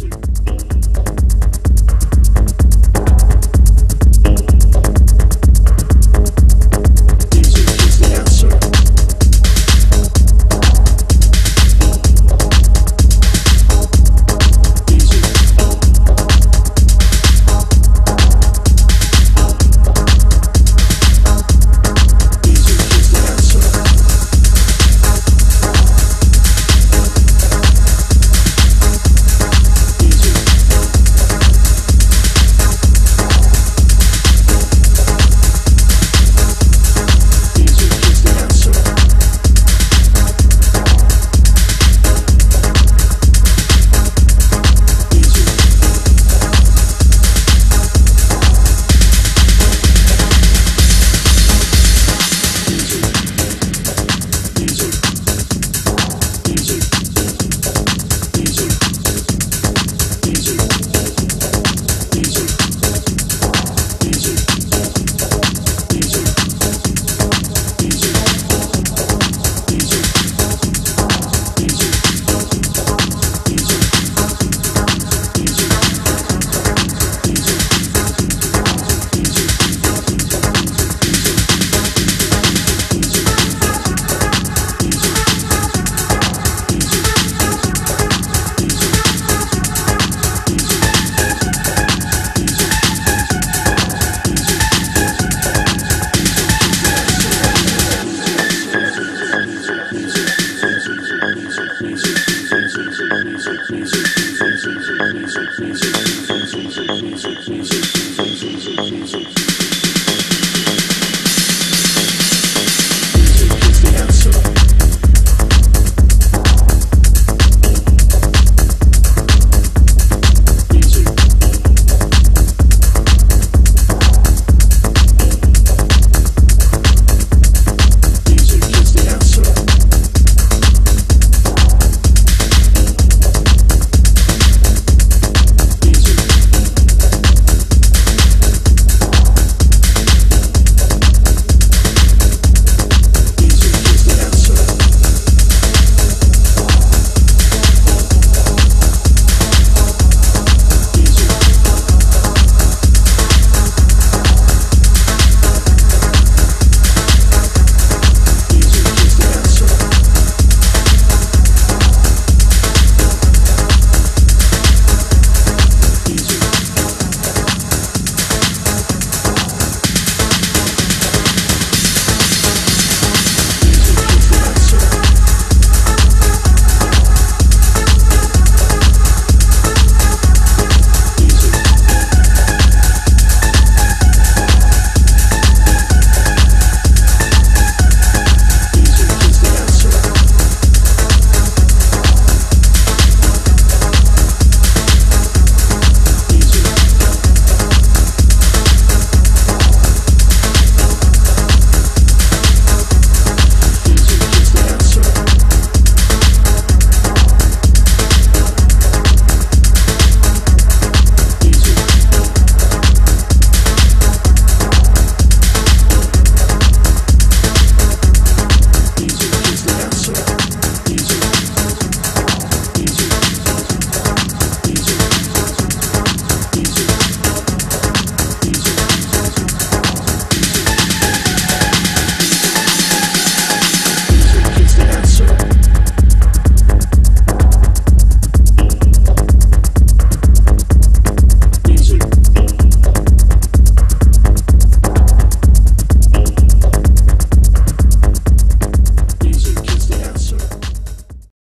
music, Jesus.